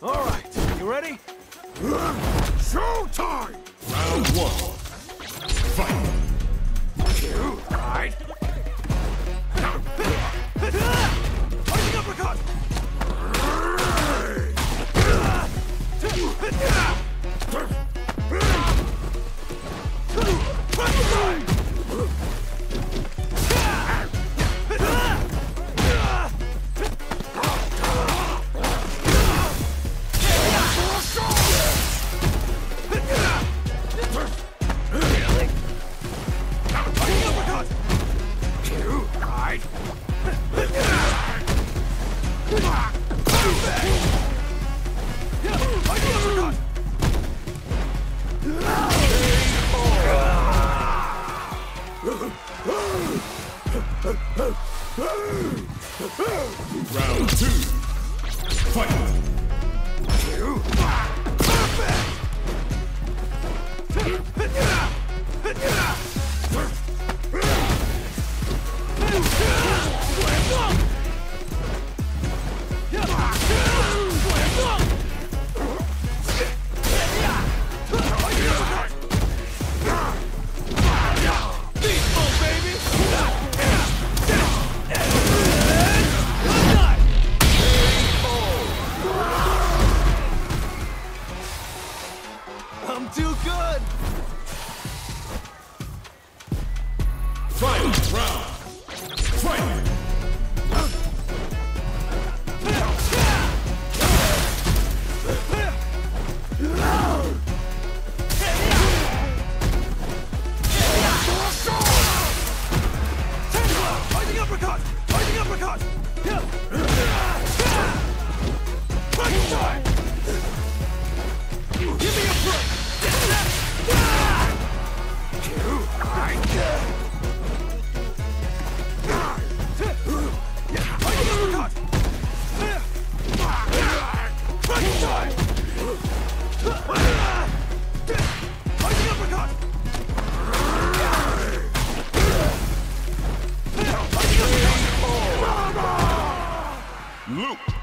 All right, you ready? Showtime! Round one. Fight! All right. Round two. Fight! Luke.